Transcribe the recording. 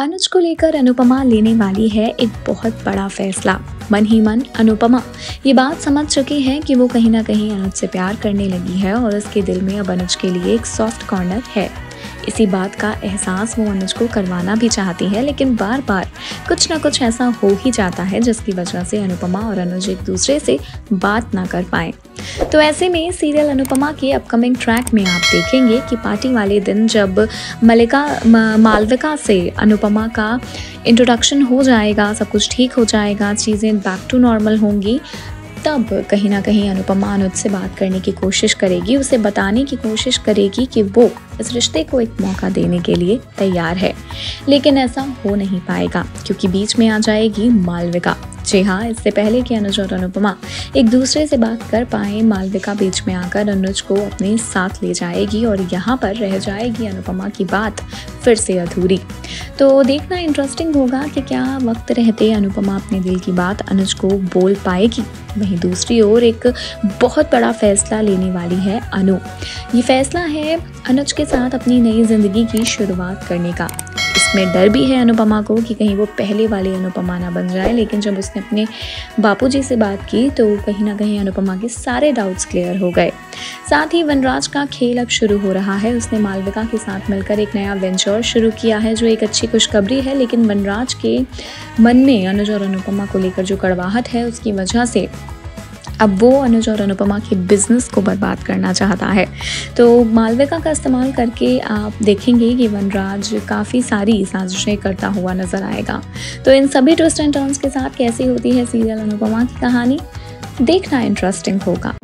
अनुज को लेकर अनुपमा लेने वाली है एक बहुत बड़ा फैसला। मन ही मन, अनुपमा। ये बात समझ चुकी है कि वो कहीं ना कहीं अनुज से प्यार करने लगी है और उसके दिल में अब अनुज के लिए एक सॉफ्ट कॉर्नर है। इसी बात का एहसास वो अनुज को करवाना भी चाहती है, लेकिन बार बार कुछ ना कुछ ऐसा हो ही जाता है, जिसकी वजह से अनुपमा और अनुज एक दूसरे से बात ना कर पाए। तो ऐसे में सीरियल अनुपमा के अपकमिंग ट्रैक में आप देखेंगे कि पार्टी वाले दिन जब मलिका मालविका से अनुपमा का इंट्रोडक्शन हो जाएगा, सब कुछ ठीक हो जाएगा, चीज़ें बैक टू नॉर्मल होंगी तब कहीं ना कहीं अनुपमा अनुज से बात करने की कोशिश करेगी, उसे बताने की कोशिश करेगी कि वो इस रिश्ते को एक मौका देने के लिए तैयार है। लेकिन ऐसा हो नहीं पाएगा, क्योंकि बीच में आ जाएगी मालविका। जी हाँ इससे पहले कि अनुज और अनुपमा एक दूसरे से बात कर पाए, मालविका बीच में आकर अनुज को अपने साथ ले जाएगी और यहाँ पर रह जाएगी अनुपमा की बात फिर से अधूरी। तो देखना इंटरेस्टिंग होगा कि क्या वक्त रहते अनुपमा अपने दिल की बात अनुज को बोल पाएगी। वहीं दूसरी ओर एक बहुत बड़ा फैसला लेने वाली है अनु। ये फैसला है अनुज के साथ अपनी नई ज़िंदगी की शुरुआत करने का। इसमें डर भी है अनुपमा को कि कहीं वो पहले वाली अनुपमा ना बन जाए, लेकिन जब उसने अपने बापूजी से बात की तो कहीं ना कहीं अनुपमा के सारे डाउट्स क्लियर हो गए। साथ ही वनराज का खेल अब शुरू हो रहा है। उसने मालविका के साथ मिलकर एक नया वेंचर शुरू किया है, जो एक अच्छी खुशखबरी है, लेकिन वनराज के मन में अनुज और अनुपमा को लेकर जो कड़वाहट है, उसकी वजह से अब वो अनुज और अनुपमा के बिज़नेस को बर्बाद करना चाहता है। तो मालविका का इस्तेमाल करके आप देखेंगे कि वनराज काफ़ी सारी साजिशें करता हुआ नज़र आएगा। तो इन सभी ट्विस्ट एंड टर्न्स के साथ कैसी होती है सीरियल अनुपमा की कहानी? देखना इंटरेस्टिंग होगा।